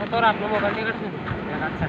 तो आपको mobile ticket से काट